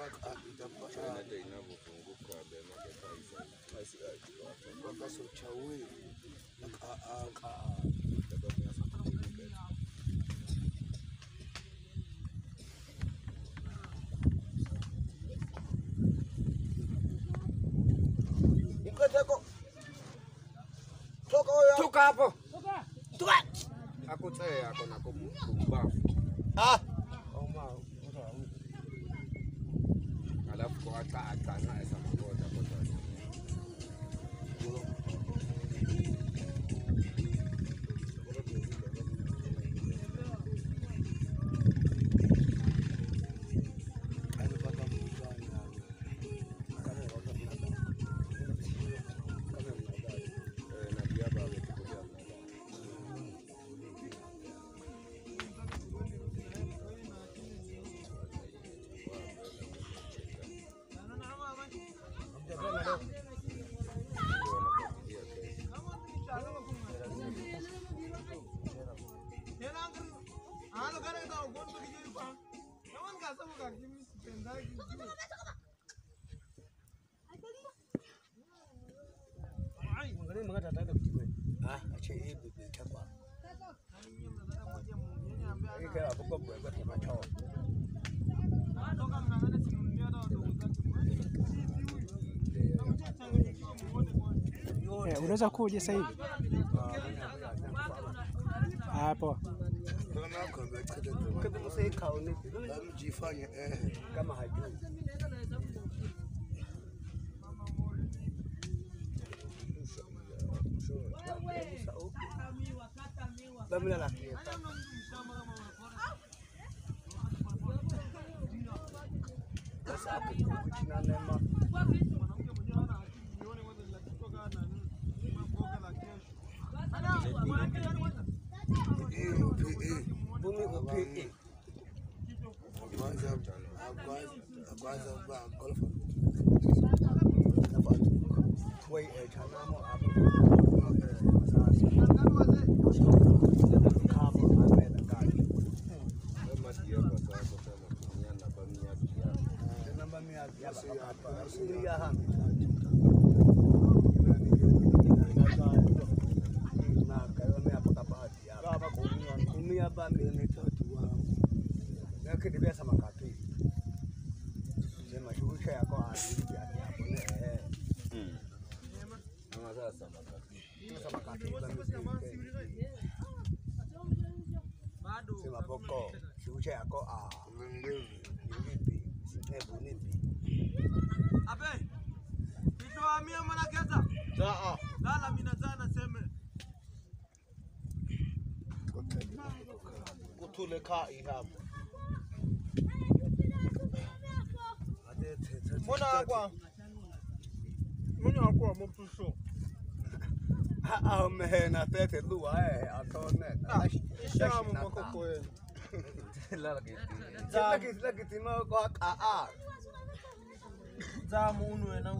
hata inavyofunguka bemake kaisa wakasochawe Mkateko. Toka huyo. toka hapo akutsee ako nako 我打打那什么。da ugon da kije fa kaman ga sabu ka ki mi penda ki ai magana magana ta da kuɗi ah a ce eh bai ta ba kai kai abu ko bai ba ta ba ta wa ba to kan magana ci mun ne da to ta ci mun ne unaweza kuja sasa hivi hapo Kama amela gani. kama diaba sasa kama kunia na भूमि को P A कोई ऐसा नाम आप Yes, yeah. saba milioni tatu wao nakidibia sama kapi sema shughusha yako aili hapo ne nggak ada sama kapi sama kapi sema poko shughusha yako a. Nipi hebu nipi abe nitoamia mwanakeza lala mina zana seme Okay. skul ka ihe a bụ mụ na-agwa onye ọkwọ m pụso amehe na tete luwa ee atọ net ishe ọmụmụ koko ya lagiti ma ka a zamu unu na